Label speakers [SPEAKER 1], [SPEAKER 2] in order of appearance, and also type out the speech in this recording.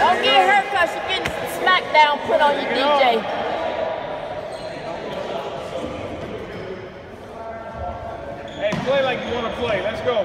[SPEAKER 1] Don't get hurt because you're getting smackdown put on your DJ.
[SPEAKER 2] Hey, play like you want to play. Let's go.